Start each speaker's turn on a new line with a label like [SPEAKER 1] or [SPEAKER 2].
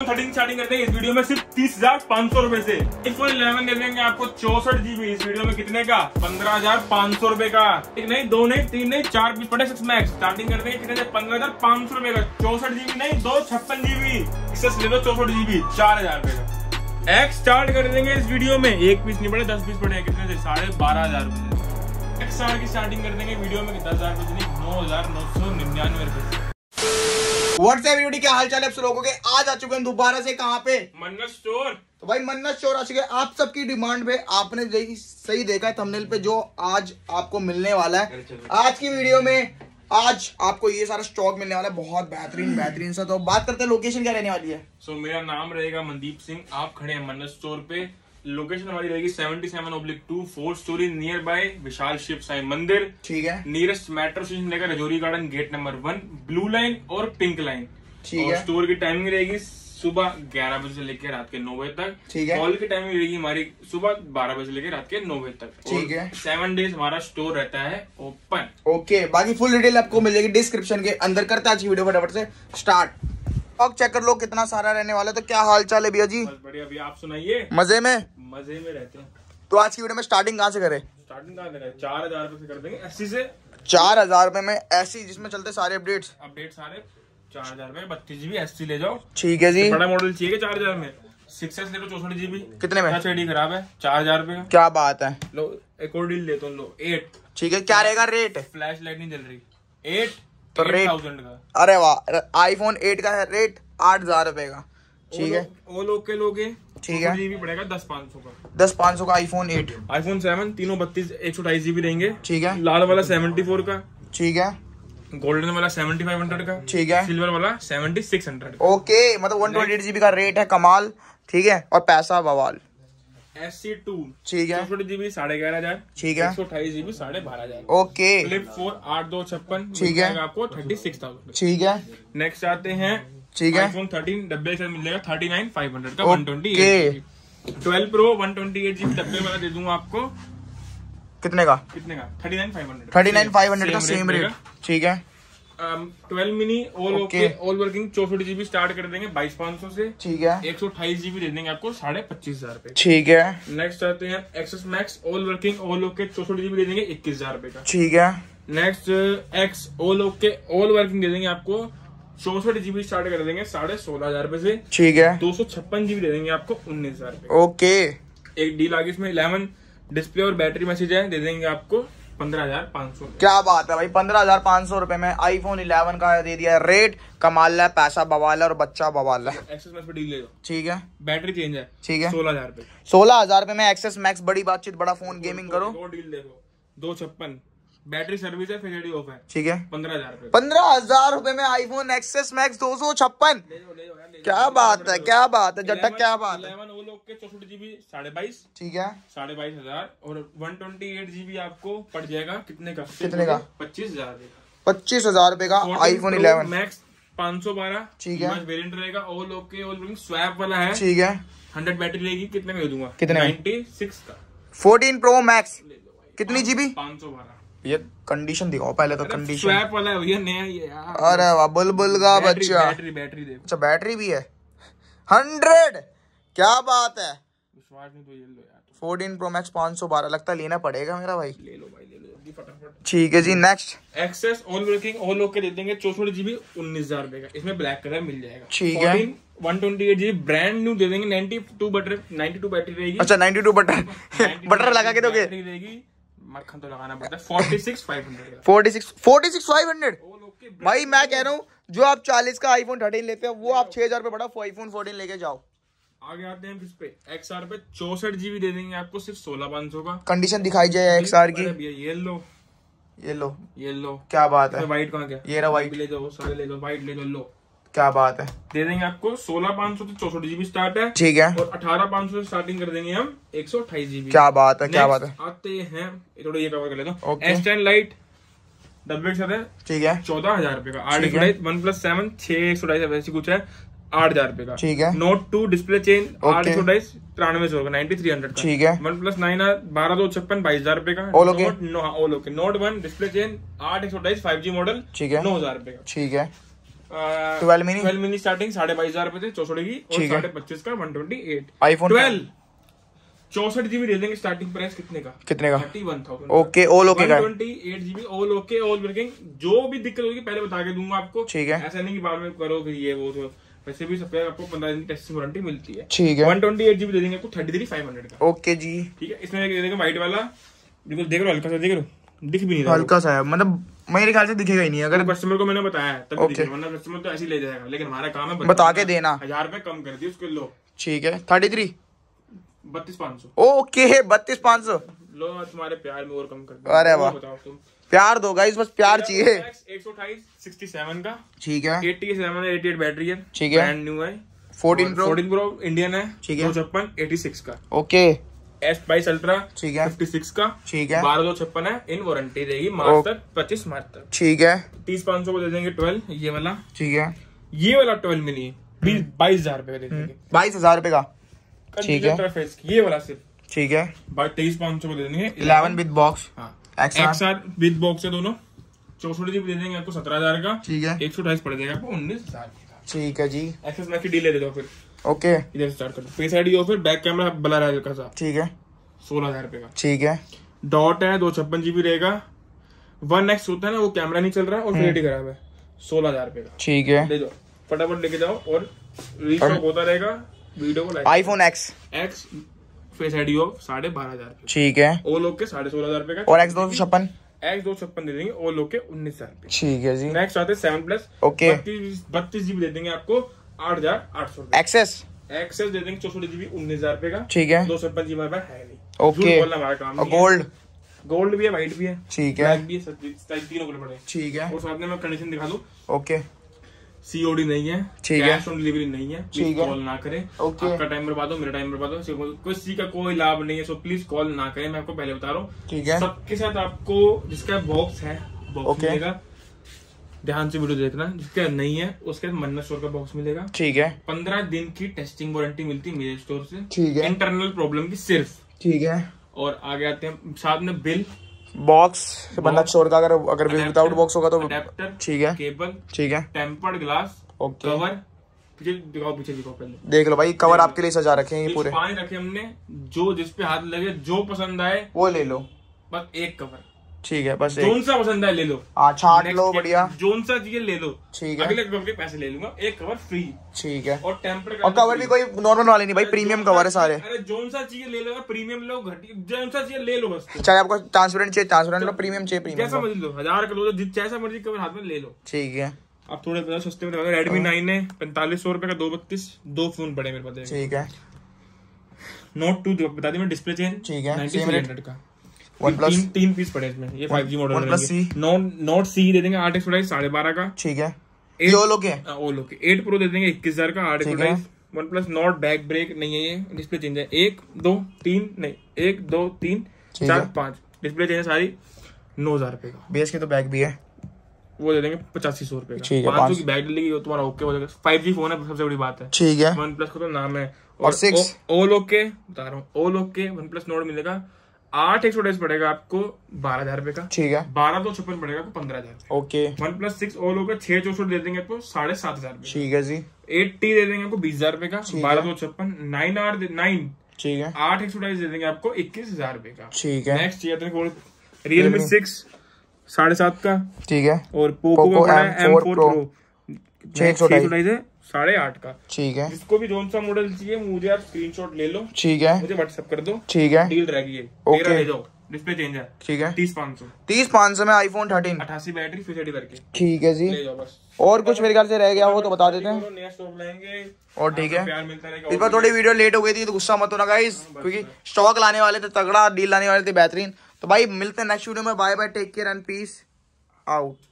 [SPEAKER 1] Thirteen starting करते हैं इस वीडियो में सिर्फ़ तीस हज़ार पाँच सौ रूपए से। आईफोन इलेवन दे देंगे आपको चौसठ जीबी इस वीडियो में कितने का? पंद्रह हज़ार पाँच सौ रूपए का। एक नहीं दो नहीं तीन नहीं चार पीस पड़े सिक्स मैक्स स्टार्टिंग करते हैं कितने पंद्रह हज़ार पाँच सौ रूपए का। चौसठ जीबी नहीं दो छप्पन जीबी एक्सेस ले लो चौसठ जीबी चार हज़ार रूपए का। एक्स स्टार्ट कर देंगे इस वीडियो में। एक पीस नहीं पड़े दस पीस पड़े कितने से? साढ़े बारह हज़ार रूपए एक्स स्टार की स्टार्टिंग कर देंगे वीडियो में दस हज़ार रुपए नहीं नौ हज़ार नौ सौ निन्यानवे रुपए
[SPEAKER 2] व्हाट्सएप वीडियो क्या हाल चाल है आप लोगों के? आज आ चुके हैं दोबारा से कहाँ पे?
[SPEAKER 1] मन्नत स्टोर।
[SPEAKER 2] तो भाई मन्नत स्टोर आ चुके आप सबकी डिमांड पे आपने सही सही देखा है थंबनेल पे जो आज आपको मिलने वाला है। आज की वीडियो में आज आपको ये सारा स्टॉक मिलने वाला है। बहुत बेहतरीन बेहतरीन सा। तो बात करते हैं लोकेशन क्या रहने वाली है?
[SPEAKER 1] सो so, मेरा नाम रहेगा मनदीप सिंह। आप खड़े हैं मन्नत स्टोर पे। लोकेशन हमारी रहेगी 77 seven oblique two four storey near by Vishal Shiv Sai मंदिर।
[SPEAKER 2] ठीक है।
[SPEAKER 1] नियरेस्ट मेट्रो स्टेशन लेकर Rajouri garden gate number one blue line और पिंक लाइन
[SPEAKER 2] ठीक है।
[SPEAKER 1] स्टोर की टाइमिंग रहेगी सुबह 11 बजे से लेकर रात के नौ बजे तक।
[SPEAKER 2] ठीक है।
[SPEAKER 1] कॉल की टाइमिंग रहेगी हमारी सुबह 12 बजे से लेकर रात के नौ बजे तक।
[SPEAKER 2] ठीक है।
[SPEAKER 1] सेवन डेज़ हमारा स्टोर रहता है ओपन
[SPEAKER 2] ओके बाकी फुल डिटेल आपको मिलेगी डिस्क्रिप्शन के अंदर। करता हैं वीडियो फटाफट से। स्टार्ट अब चेक कर लो कितना सारा रहने वाला है तो क्या हाल चाल है भैया जी?
[SPEAKER 1] बस बढ़िया भैया आप सुनाइए।
[SPEAKER 2] मज़े में?
[SPEAKER 1] मज़े में रहते हैं।
[SPEAKER 2] तो आज की वीडियो में स्टार्टिंग कहाँ से करें?
[SPEAKER 1] स्टार्टिंग कहाँ से करें? चार हज़ार रुपए से कर देंगे। अस्सी से
[SPEAKER 2] चार हज़ार रुपए में ऐसी जिसमें चलते सारे अपडेट्स
[SPEAKER 1] अपडेट सारे। चार हज़ार रुपए बत्तीस जीबी एस ले जाओ।
[SPEAKER 2] ठीक है जी।
[SPEAKER 1] बड़ा मॉडल चाहिए चार हज़ार में? सिक्स एस ले लो चौसठ जीबी
[SPEAKER 2] कितने में?
[SPEAKER 1] खराब है? चार हज़ार रुपए
[SPEAKER 2] क्या बात है।
[SPEAKER 1] लो एक और डील देता हूँ लो एट
[SPEAKER 2] ठीक है क्या रहेगा रेट
[SPEAKER 1] फ्लैश लाइट नहीं चल रही। एट
[SPEAKER 2] तो rate-
[SPEAKER 1] थाउज़ेंड का।
[SPEAKER 2] अरे वाह आईफोन एट का रेट आठ हज़ार रुपए का। ठीक है।
[SPEAKER 1] वो लोग के लोगे।
[SPEAKER 2] ठीक है।
[SPEAKER 1] जीबी पड़ेगा दस पाँच सौ का।
[SPEAKER 2] दस पाँच सौ का आईफोन 8
[SPEAKER 1] आईफोन सेवन तीनों बत्तीस एक सौ अठाईस जीबी रहेंगे
[SPEAKER 2] ठीक है।
[SPEAKER 1] लाल वाला सेवेंटी फोर का।
[SPEAKER 2] ठीक है।
[SPEAKER 1] गोल्डन वाला सेवेंटी फाइव हंड्रेड का।
[SPEAKER 2] ठीक है।
[SPEAKER 1] सिल्वर वाला सेवेंटी सिक्स हंड्रेड
[SPEAKER 2] ओके मतलब वन ट्वेंटी जीबी का रेट है कमाल। ठीक है और पैसा बवाल।
[SPEAKER 1] एस सी टू
[SPEAKER 2] ठीक है।
[SPEAKER 1] चौसठ जीबी साढ़े ग्यारह हज़ार
[SPEAKER 2] ठीक है।
[SPEAKER 1] एक सौ अठाईस जीबी साढ़े बारह हज़ार।
[SPEAKER 2] ओके।
[SPEAKER 1] फ्लिप फोर आठ दो छप्पन
[SPEAKER 2] ठीक है।
[SPEAKER 1] आपको थर्टी सिक्स थाउज़ेंड।
[SPEAKER 2] ठीक है।
[SPEAKER 1] नेक्स्ट आते हैं
[SPEAKER 2] ठीक है।
[SPEAKER 1] आईफोन थर्टीन डब्बे के साथ मिल जाएगा थर्टी नाइन फाइव हंड्रेड का
[SPEAKER 2] Okay.
[SPEAKER 1] One twenty twelve pro one twenty eight GB डब्बे वाला दे दूँगा आपको।
[SPEAKER 2] कितने का?
[SPEAKER 1] कितने का? Thirty nine five hundred
[SPEAKER 2] thirty nine five hundred का सेम रेट ठीक है?
[SPEAKER 1] Twelve mini all okay. All working चौसठ जीबी स्टार्ट कर देंगे बाईस पाँच सौ से।
[SPEAKER 2] ठीक है।
[SPEAKER 1] एक सौ अट्ठाईस जीबी दे देंगे आपको साढ़े पच्चीस हज़ार रुपए।
[SPEAKER 2] ठीक है।
[SPEAKER 1] नेक्स्ट आते हैं XS max all working all okay चौसठ जीबी दे देंगे इक्कीस हज़ार रुपए का।
[SPEAKER 2] ठीक है।
[SPEAKER 1] Next X all okay all working दे देंगे आपको चौसठ जीबी स्टार्ट कर देंगे साढ़े सोलह हज़ार रुपए से।
[SPEAKER 2] ठीक है।
[SPEAKER 1] दो सौ छप्पन जीबी दे देंगे आपको उन्नीस हज़ार
[SPEAKER 2] ओके।
[SPEAKER 1] एक डील आगे इसमें इलेवन। डिस्प्ले और बैटरी मैसेज है दे देंगे आपको पंद्रह हज़ार पाँच सौ
[SPEAKER 2] क्या बात है भाई पंद्रह हज़ार पाँच सौ रुपए में आईफोन 11 का दे दिया है रेट कमाल है पैसा बवाल है और बच्चा बवाल है।
[SPEAKER 1] एक्सेस मैक्स पे डील ले लो।
[SPEAKER 2] ठीक है।
[SPEAKER 1] बैटरी चेंज है
[SPEAKER 2] ठीक है।
[SPEAKER 1] सोलह हज़ार रुपए।
[SPEAKER 2] सोलह हज़ार रुपए में एक्सेस मैक्स बड़ी बातचीत बड़ा फ़ोन गेमिंग करो।
[SPEAKER 1] दो डील देखो दो छप्पन। बैटरी सर्विस है फैसिलिटी ऑफ़ है।
[SPEAKER 2] ठीक है।
[SPEAKER 1] पंद्रह हज़ार
[SPEAKER 2] पंद्रह हज़ार रुपए में आईफोन एक्सेस मैक्स दो सौ छप्पन। क्या बात है क्या बात है जट्टा क्या बात है।
[SPEAKER 1] इलेवन चौसठ जीबी साढ़े बाईस।
[SPEAKER 2] ठीक है।
[SPEAKER 1] साढ़े बाईस हज़ार और वन ट्वेंटी एट जीबी आपको पड़ जाएगा। कितने का?
[SPEAKER 2] कितने का?
[SPEAKER 1] पच्चीस हज़ार
[SPEAKER 2] पच्चीस हज़ार रूपए का आईफोन 11
[SPEAKER 1] मैक्स पाँच सौ बारह।
[SPEAKER 2] ठीक है।
[SPEAKER 1] वेरियंट रहेगा। ऑल ओके ऑल स्वैप वाला है।
[SPEAKER 2] ठीक है।
[SPEAKER 1] हंड्रेड बैटरी रहेगी। कितने में दूँगा?
[SPEAKER 2] कितने?
[SPEAKER 1] नाइनटी सिक्स का।
[SPEAKER 2] फोर्टीन प्रो मैक्स कितनी जीबी
[SPEAKER 1] पाँच सौ बारह।
[SPEAKER 2] ये कंडीशन दिखाओ पहले तो कंडीशन
[SPEAKER 1] स्वैप वाला है भैया नया ये यार।
[SPEAKER 2] अरे वाह बुलबुल का बच्चा।
[SPEAKER 1] बैटरी बैटरी देखो
[SPEAKER 2] अच्छा बैटरी भी है। हंड्रेड क्या बात है।
[SPEAKER 1] विश्वास नहीं तो ये लो यार।
[SPEAKER 2] फोर्टीन प्रो मैक्स पाँच सौ बारह लगता है लेना पड़ेगा मेरा भाई।
[SPEAKER 1] ले लो भाई ले लो जल्दी फटाफट।
[SPEAKER 2] ठीक है जी next
[SPEAKER 1] XS all working all okay दे देंगे। चौसठ जीबी उन्नीस हज़ार रुपए का। इसमें ब्लैक कलर मिल जाएगा।
[SPEAKER 2] ठीक है।
[SPEAKER 1] One twenty eight GB brand new दे देंगे। Ninety two butter ninety two battery रहेगी।
[SPEAKER 2] अच्छा नाइनटी टू बटर बटर लगा के दोगे।
[SPEAKER 1] बैटरी रहेगी। मक्खन तो लगाना पड़ता है। Forty six five hundred
[SPEAKER 2] forty six forty six five hundred?
[SPEAKER 1] Okay
[SPEAKER 2] भाई मैं कह रहा हूँ जो आप चालीस का आईफोन थर्टीन लेते हो वो आप छह हज़ार बड़ा आईफोन फोर्टीन लेके जाओ।
[SPEAKER 1] आगे आते हैं किस पे। एक्स आर पे चौसठ जीबी दे देंगे आपको सिर्फ़ सोलह पाँच सौ का।
[SPEAKER 2] कंडीशन दिखाई जाए एक्स आर की।
[SPEAKER 1] ये लो।
[SPEAKER 2] ये लो।
[SPEAKER 1] ये लो।
[SPEAKER 2] क्या बात है।
[SPEAKER 1] व्हाइट कहाँ गया?
[SPEAKER 2] ये रहा।
[SPEAKER 1] ले जाओ सारे ले जाओ ले जाओ लो।
[SPEAKER 2] क्या बात है?
[SPEAKER 1] दे देंगे आपको सोलह पाँच सौ से चौसठ जीबी स्टार्ट है।
[SPEAKER 2] ठीक है।
[SPEAKER 1] और अठारह पाँच सौ से स्टार्टिंग कर देंगे हम एक सौ अट्ठाईस जीबी
[SPEAKER 2] क्या बात है क्या बात है।
[SPEAKER 1] आते हैं। थोड़ा ये कवर कर लेता हूँ। एस टेन लाइट है।
[SPEAKER 2] ठीक है।
[SPEAKER 1] चौदह हज़ार रुपए का। आठ एक वन प्लस सेवन छह एक सौ ढाई ऐसी कुछ है। आठ हज़ार रुपए का।
[SPEAKER 2] ठीक है।
[SPEAKER 1] नोट टू डिस्प्ले चेंज आठ. सौ ढाईस तिरानवे सौ का नाइन्टी थ्री हंड्रेड
[SPEAKER 2] ठीक है।
[SPEAKER 1] वन प्लस नाइन बारह दो छप्पन बाईस हज़ार रुपए का। All okay note one display change आठ एक सौ ढाईस फाइव जी मॉडल
[SPEAKER 2] ठीक है।
[SPEAKER 1] नौ हज़ार रुपए का।
[SPEAKER 2] ठीक है। 12 mini?
[SPEAKER 1] ट्वेल्व मिनी स्टार्टिंग साढ़े बाईस हज़ार रुपए थे चौसठ की और साढ़े पच्चीस का one twenty eight
[SPEAKER 2] iPhone
[SPEAKER 1] twelve चौसठ जीबी दे देंगे स्टार्टिंग प्राइस कितने का?
[SPEAKER 2] कितने का?
[SPEAKER 1] Thirty one thousand
[SPEAKER 2] okay all okay
[SPEAKER 1] twenty eight GB all okay all working जो भी दिक्कत होगी पहले बता के दूँगा आपको।
[SPEAKER 2] ठीक है।
[SPEAKER 1] ऐसा नहीं कि बाद में करो कि ये वो तो वैसे भी सब आपको पंद्रह दिन की टेस्टिंग वारंटी मिलती है।
[SPEAKER 2] ठीक है।
[SPEAKER 1] वन ट्वेंटी एट जीबी दे देंगे आपको थर्टी थ्री फाइव हंड्रेड का।
[SPEAKER 2] ओके जी।
[SPEAKER 1] ठीक है इसमें दे देंगे व्हाइट वाला। बिल्कुल देख लो हल्का सा देख लो दिख भी नहीं
[SPEAKER 2] हल्का सा है मतलब मेरे ख्याल से दिखेगा ही नहीं अगर
[SPEAKER 1] कस्टमर को मैंने बताया है
[SPEAKER 2] Okay.
[SPEAKER 1] दिखेगा वरना कस्टमर तो ऐसे ही ले जाएगा लेकिन हमारा काम है
[SPEAKER 2] बता के देना।
[SPEAKER 1] हज़ार रुपए कम कर दिए उसके लो।
[SPEAKER 2] ठीक है थर्टी थ्री
[SPEAKER 1] बत्तीस पाँच सौ।
[SPEAKER 2] ओके बत्तीस पाँच सौ।
[SPEAKER 1] लो तुम्हारे प्यार में और कम कर
[SPEAKER 2] अरे वाह। प्यार दो गाइस बस प्यार चाहिए।
[SPEAKER 1] एक सौ अठाईस सिक्सटी सेवन का।
[SPEAKER 2] ठीक है।
[SPEAKER 1] Eighty seven eighty eight battery है।
[SPEAKER 2] ठीक है।
[SPEAKER 1] ब्रांड न्यू है।
[SPEAKER 2] Fourteen pro
[SPEAKER 1] fourteen pro Indian है
[SPEAKER 2] ठीक है।
[SPEAKER 1] छप्पन एटी सिक्स का।
[SPEAKER 2] ओके
[SPEAKER 1] एस बाईस अल्ट्रा
[SPEAKER 2] ठीक है।
[SPEAKER 1] फिफ्टी सिक्स का
[SPEAKER 2] ठीक है।
[SPEAKER 1] बारह सौ छप्पन है इन वारंटी रहेगी मार्च तक पच्चीस मार्च तक।
[SPEAKER 2] ठीक है।
[SPEAKER 1] तीस पाँच सौ को दे देंगे ट्वेल्व ये वाला।
[SPEAKER 2] ठीक है।
[SPEAKER 1] ये वाला ट्वेल्व मिनी बीस बाईस हज़ार रुपए का दे देंगे।
[SPEAKER 2] बाईस हज़ार रुपए का। हम्म। ठीक है।
[SPEAKER 1] ये वाला सिर्फ़।
[SPEAKER 2] ठीक है।
[SPEAKER 1] बाईस तेईस पाँच सौ को दे देंगे।
[SPEAKER 2] Eleven with box
[SPEAKER 1] XR with box है दोनों। चौसठ जीबी दे देंगे आपको सत्रह हज़ार का।
[SPEAKER 2] ठीक है।
[SPEAKER 1] एक सौ अठाईस पड़ जाएगा आपको उन्नीस हज़ार
[SPEAKER 2] ठीक है जी।
[SPEAKER 1] एक्सेस मैक्स की डील दे दो फिर।
[SPEAKER 2] ओके
[SPEAKER 1] इधर स्टार्ट कर। फेस आईडी और फिर बैक कैमरा बला रहा है हल्का सा।
[SPEAKER 2] ठीक है।
[SPEAKER 1] सोलह हज़ार रुपए का।
[SPEAKER 2] ठीक है।
[SPEAKER 1] डॉट है दो छप्पन जीबी रहेगा। वन एक्स होता है ना वो कैमरा नहीं चल रहा और क्लियरिटी खराब है। सोलह हज़ार रुपए का।
[SPEAKER 2] ठीक है।
[SPEAKER 1] ले जाओ। फटाफट लेके जाओ और रीस्टॉक होता रहेगा। वीडियो को like
[SPEAKER 2] iPhone X
[SPEAKER 1] X face ID off साढ़े बारह हज़ार
[SPEAKER 2] ठीक है।
[SPEAKER 1] ओ लोग के साढ़े सोलह हज़ार रुपए का।
[SPEAKER 2] और एक्स दो सौ छप्पन।
[SPEAKER 1] एक्स दो छप्पन दे देंगे ओ लोग के उन्नीस हज़ार रुपए।
[SPEAKER 2] ठीक है जी।
[SPEAKER 1] नेक्स्ट आते हैं सेवन प्लस
[SPEAKER 2] ओके
[SPEAKER 1] बत्तीस जीबी दे देंगे आपको। आठ हज़ार आठ सौ
[SPEAKER 2] एक्सेस
[SPEAKER 1] एक्सेस दे देंगे चौसठ जीबी उन्नीस हज़ार रुपए का।
[SPEAKER 2] ठीक है।
[SPEAKER 1] दो छप्पन जीबी हमारे है नहीं।
[SPEAKER 2] ओके।
[SPEAKER 1] हमारा काम।
[SPEAKER 2] गोल्ड
[SPEAKER 1] गोल्ड भी है व्हाइट भी है।
[SPEAKER 2] ठीक है।
[SPEAKER 1] भी है तीनों को पड़े
[SPEAKER 2] ठीक है।
[SPEAKER 1] और साथ में मैं कंडीशन दिखा दूँ।
[SPEAKER 2] ओके
[SPEAKER 1] सीओडी नहीं है
[SPEAKER 2] ठीक है।
[SPEAKER 1] कैश ऑन डिलीवरी नहीं है।
[SPEAKER 2] ठीक है।
[SPEAKER 1] कॉल ना करें।
[SPEAKER 2] ओके।
[SPEAKER 1] आपका टाइम बर्बाद हो मेरा टाइम बर्बाद हो किसी- का कोई लाभ नहीं है सो प्लीज़ कॉल ना करें। मैं आपको पहले बता रहा हूँ।
[SPEAKER 2] ठीक है।
[SPEAKER 1] सबके साथ आपको जिसका बॉक्स है बॉक्स। मिलेगा। ध्यान से वीडियो देखना। जिसका नहीं है उसके मन्नत स्टोर का बॉक्स मिलेगा।
[SPEAKER 2] ठीक है।
[SPEAKER 1] पंद्रह दिन की टेस्टिंग वारंटी मिलती है मेरे स्टोर से।
[SPEAKER 2] ठीक है।
[SPEAKER 1] इंटरनल प्रॉब्लम की सिर्फ़।
[SPEAKER 2] ठीक है।
[SPEAKER 1] और आगे आते हैं साथ में बिल
[SPEAKER 2] बॉक्स बंदा छोड़ का अगर अगर विदाउट बॉक्स होगा तो
[SPEAKER 1] अडेप्टर
[SPEAKER 2] ठीक है।
[SPEAKER 1] केबल
[SPEAKER 2] ठीक है।
[SPEAKER 1] टेम्पर्ड ग्लास
[SPEAKER 2] ओके
[SPEAKER 1] कवर पीछे दिखाओ पीछे दिखाओ पहले।
[SPEAKER 2] देख लो भाई कवर आपके लिए सजा रखे हैं ये पूरे।
[SPEAKER 1] पानी रखे हमने। जो जिस पे हाथ लगे जो पसंद आए
[SPEAKER 2] वो ले लो।
[SPEAKER 1] बस एक कवर
[SPEAKER 2] ठीक है बस
[SPEAKER 1] जोन सा पसंद आए ले लो।
[SPEAKER 2] हाँ छाट लो बढ़िया।
[SPEAKER 1] जोन सा चाहिए ले लो।
[SPEAKER 2] ठीक है।
[SPEAKER 1] अगले कवर के पैसे ले लूँगा। एक कवर फ्री
[SPEAKER 2] ठीक है।
[SPEAKER 1] और टेम्पर
[SPEAKER 2] और कवर भी कोई नॉर्मल वाले नहीं भाई प्रीमियम कवर है सारे।
[SPEAKER 1] अरे जोन सा चाहिए ले लो प्रीमियम लो घटी जोन सा चाहिए ले लो बस।
[SPEAKER 2] चाहे आपको ट्रांसपेरेंट चाहिए ट्रांसपेरेंट लो प्रीमियम चाहिए प्रीमियम
[SPEAKER 1] मर्ज़ी लो हज़ार का लो जिस जैसा मर्ज़ी कवर हाथ में ले लो।
[SPEAKER 2] ठीक है।
[SPEAKER 1] आप थोड़े ज़्यादा सस्ते में रेडमी नाइन है। पैंतालीस सौ रुपए का दो बत्तीस दो फ़ोन पड़े मेरे पास
[SPEAKER 2] ठीक है।
[SPEAKER 1] नोट टू बता दी मैं डिस्प्ले चेंज
[SPEAKER 2] ठीक है,
[SPEAKER 1] नाइनटी तीन तीन पीस पड़े इसमें। ये five G model note C दे देंगे आठ एक सौ साढ़े बारह का।
[SPEAKER 2] ठीक है। लोग हैं
[SPEAKER 1] हाँ, लोग एट प्रो दे देंगे इक्कीस हज़ार का आठ एक
[SPEAKER 2] ठीक
[SPEAKER 1] सौ
[SPEAKER 2] है।
[SPEAKER 1] OnePlus not back break नहीं है ये। डिस्प्ले चेंज है। एक दो तीन नहीं एक दो तीन चार
[SPEAKER 2] है।
[SPEAKER 1] पाँच। डिस्प्ले चेंज है सारी नौ हज़ार रुपए का।
[SPEAKER 2] बीएस के तो बैग भी है।
[SPEAKER 1] वो दे देंगे पचासी सौ रुपए
[SPEAKER 2] है,
[SPEAKER 1] पाँच सौ की बैग डलेगी वो तुम्हारा ओके हो जाएगा। फाइव जी फ़ोन है सबसे बड़ी बात है।
[SPEAKER 2] ठीक है।
[SPEAKER 1] वन प्लस का तो नाम है।
[SPEAKER 2] और six?
[SPEAKER 1] ओल ओके बता रहा हूँ ओल ओके वन प्लस नोट मिलेगा। आठ एक सौ पड़ेगा आपको बारह हज़ार रुपए का।
[SPEAKER 2] ठीक है।
[SPEAKER 1] बारह दो छप्पन पड़ेगा आपको पंद्रह हज़ार।
[SPEAKER 2] Okay.
[SPEAKER 1] OnePlus six all okay छह चौसठ दे देंगे आपको साढ़े सात हज़ार
[SPEAKER 2] ठीक है जी।
[SPEAKER 1] एट टी दे देंगे आपको बीस हज़ार रुपए का बारह। दो छप्पन नाइन आर नाइन।
[SPEAKER 2] ठीक है।
[SPEAKER 1] आठ एक सौ दे देंगे आपको इक्कीस हज़ार रुपए का।
[SPEAKER 2] ठीक है।
[SPEAKER 1] नेक्स्ट चाहिए रियलमी सिक्स साढ़े सात का।
[SPEAKER 2] ठीक है।
[SPEAKER 1] और पोको का एम फोर। प्रो
[SPEAKER 2] छह सौ ढाई।
[SPEAKER 1] है। साढ़े आठ का।
[SPEAKER 2] ठीक है।
[SPEAKER 1] जिसको भी जोन सा मॉडल चाहिए मुझे आप स्क्रीनशॉट ले लो।
[SPEAKER 2] ठीक है।
[SPEAKER 1] मुझे व्हाट्सएप कर दो।
[SPEAKER 2] ठीक है।
[SPEAKER 1] डील रहेगी ये।
[SPEAKER 2] Okay.
[SPEAKER 1] ले जाओ। डिस्प्ले चेंज है।
[SPEAKER 2] ठीक है।
[SPEAKER 1] तीस पाँच सौ।
[SPEAKER 2] तीस पाँच सौ में आईफोन थर्टीन
[SPEAKER 1] अठासी बैटरी फीचर करके।
[SPEAKER 2] ठीक है जी।
[SPEAKER 1] ले जाओ बस।
[SPEAKER 2] और कुछ मेरे ख्याल से रह गया हो तो बता देते हैं।
[SPEAKER 1] नया स्टॉक लाएँगे।
[SPEAKER 2] और ठीक है।
[SPEAKER 1] प्यार मिलता
[SPEAKER 2] इस बार थोड़ी वीडियो लेट हो गई थी तो गुस्सा मत होना गाइस क्योंकि स्टॉक लाने वाले थे तगड़ा डील लाने वाले थे बेहतरीन। तो भाई मिलते हैं नेक्स्ट वीडियो में। Bye bye take care and peace out